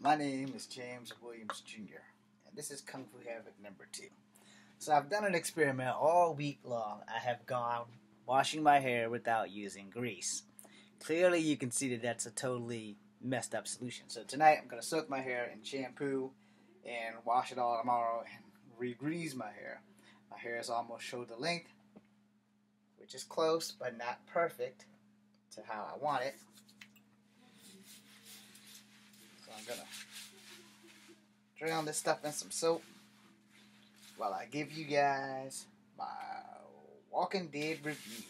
My name is James Williams Jr., and this is Kung Fu Havok number two. So I've done an experiment all week long. I have gone washing my hair without using grease. Clearly, you can see that that's a totally messed up solution. So tonight, I'm going to soak my hair in shampoo and wash it all tomorrow and re-grease my hair. My hair is almost shoulder length, which is close but not perfect to how I want it. So I'm gonna drown this stuff in some soap while I give you guys my Walking Dead review.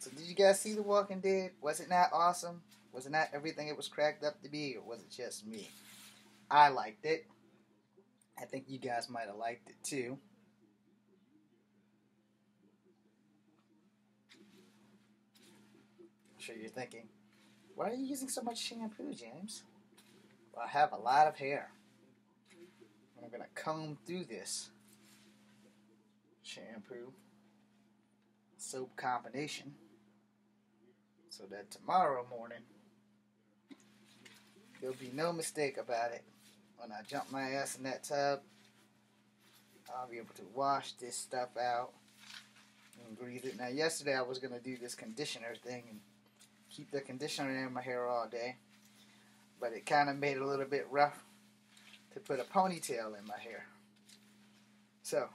So did you guys see The Walking Dead? Was it not awesome? Was it not everything it was cracked up to be, or was it just me? I liked it. I think you guys might have liked it too. I'm sure you're thinking, why are you using so much shampoo, James? I have a lot of hair. I'm going to comb through this shampoo soap combination so that tomorrow morning there'll be no mistake about it. When I jump my ass in that tub, I'll be able to wash this stuff out and breathe it. Now, yesterday I was going to do this conditioner thing and keep the conditioner in my hair all day, but it kind of made it a little bit rough to put a ponytail in my hair. So,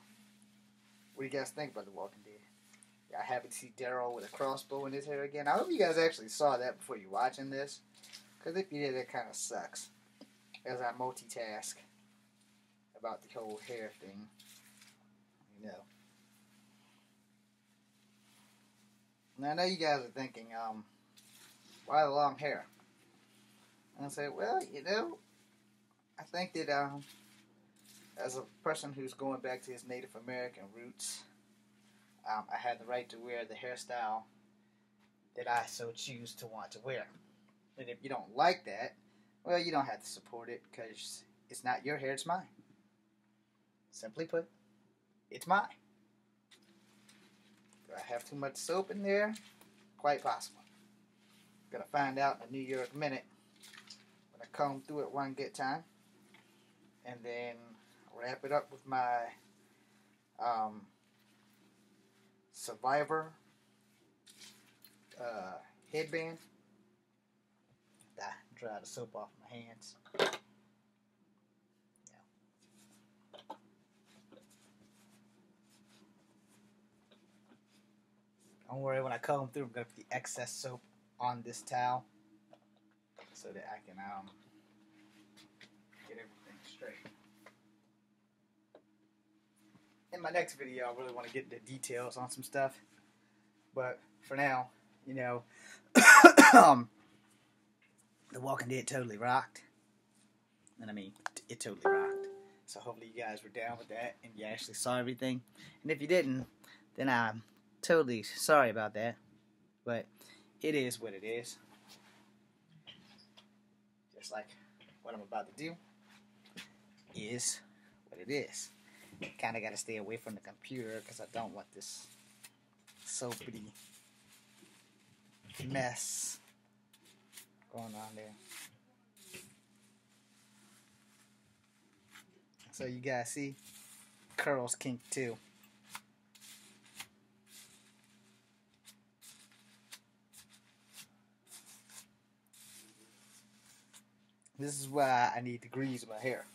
what do you guys think about The Walking Dead? Y'all happy to see Daryl with a crossbow in his hair again? I hope you guys actually saw that before you watching this, because if you did, it kind of sucks. As I multitask about the whole hair thing, you know. Now I know you guys are thinking, um, why the long hair? And I say, well, you know, I think that um, as a person who's going back to his Native American roots, um, I had the right to wear the hairstyle that I so choose to want to wear. And if you don't like that, well, you don't have to support it because it's not your hair, it's mine. Simply put, it's mine. Do I have too much soap in there? Quite possible. Gonna find out in a New York minute I comb through it one good time. And then wrap it up with my um, Survivor uh, headband. Ah, dry the soap off my hands. Don't worry, when I comb through, I'm going to put the excess soap on this towel so that I can um, get everything straight. In my next video, I really want to get into details on some stuff. But for now, you know, The Walking Dead totally rocked. And I mean, it totally rocked. So hopefully you guys were down with that and you actually saw everything. And if you didn't, then I'm totally sorry about that. But it is what it is. Just like what I'm about to do is what it is. Kind of got to stay away from the computer because I don't want this soapy mess going on there. So you guys see, curls kink too. This is why I need to grease my hair.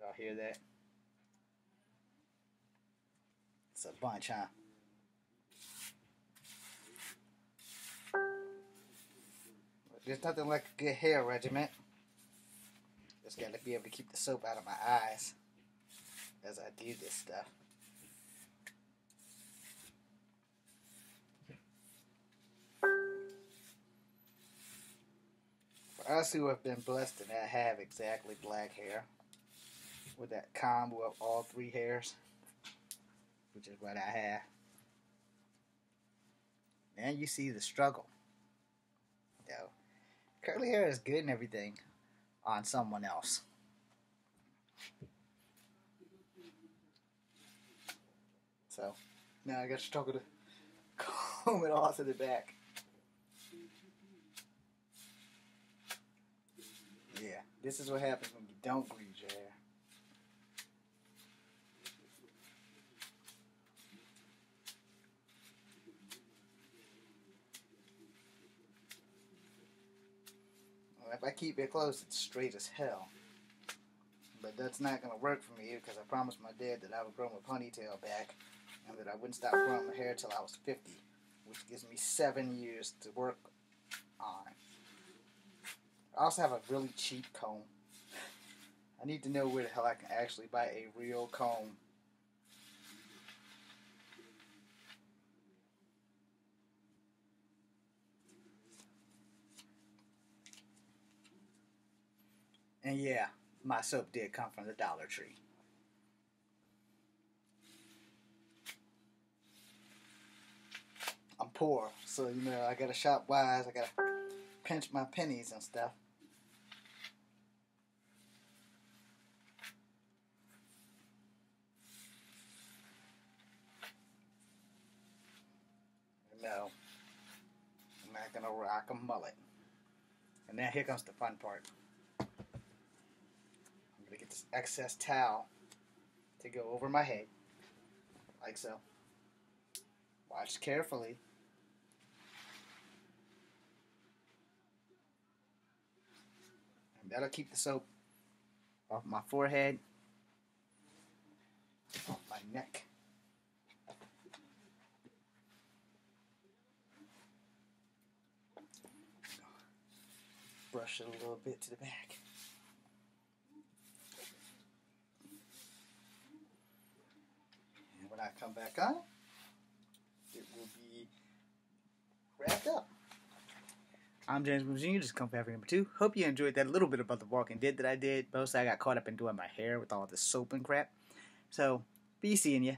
Y'all hear that? It's a bunch, huh? There's nothing like a good hair regiment. Just gotta be able to keep the soap out of my eyes as I do this stuff. Us who have been blessed and have exactly black hair, with that combo of all three hairs, which is what I have, now you see the struggle. You know, curly hair is good and everything on someone else. So now I got to struggle to comb it all to the back. Yeah, this is what happens when you don't grease your hair. If I keep it close, it's straight as hell. But that's not going to work for me because I promised my dad that I would grow my ponytail back and that I wouldn't stop growing my hair till I was 50, which gives me seven years to work on. I also have a really cheap comb. I need to know where the hell I can actually buy a real comb. And yeah, my soap did come from the Dollar Tree. I'm poor, so you know I gotta shop wise. I gotta pinch my pennies and stuff. No, I'm not gonna rock a mullet. And now here comes the fun part I'm going to get this excess towel to go over my head, like so. Watch carefully. And that'll keep the soap off my forehead, off my neck. Brush it a little bit to the back. And when I come back on, it will be wrapped up. I'm James Williams Jr., just Kung Fu Havok number two. Hope you enjoyed that little bit about the Walking Dead that I did. Mostly I got caught up in doing my hair with all this soap and crap. So, be seeing you.